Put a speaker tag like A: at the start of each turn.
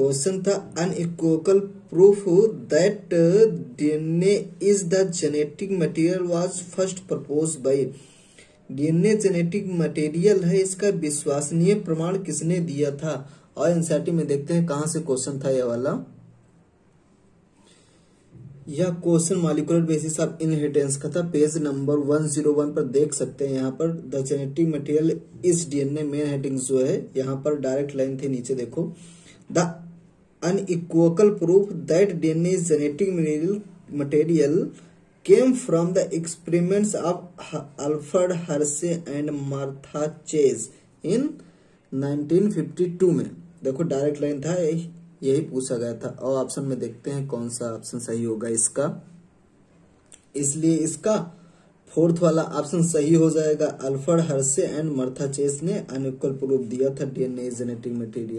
A: Question था unequal proof that DNA is the genetic material was first propose by DNA genetic material है, इसका विश्वसनीय प्रमाण किसने दिया था? और एनसीआरटी में देखते हैं कहाँ से क्वेश्चन था यह वाला। यह question molecular basis of inheritance का था पेज नंबर 101 पर देख सकते हैं यहाँ पर। द जेनेटिक मटेरियल इस डीएनए मेन हेडिंग जो है, यहाँ पर डायरेक्ट लाइन थी नीचे देखो। The unequal proof that is genetic material came from the experiments of Alfred Hershey and Martha Chase in 1952 में। देखो डायरेक्ट लाइन था, यही यही पूछा गया था। और ऑप्शन में देखते हैं कौन सा ऑप्शन सही होगा इसका। इसलिए इसका फोर्थ वाला ऑप्शन सही हो जाएगा। Alfred Hershey and Martha Chase ने अनइक्वल प्रूफ दिया था डीएनए जेनेटिक मटेरियल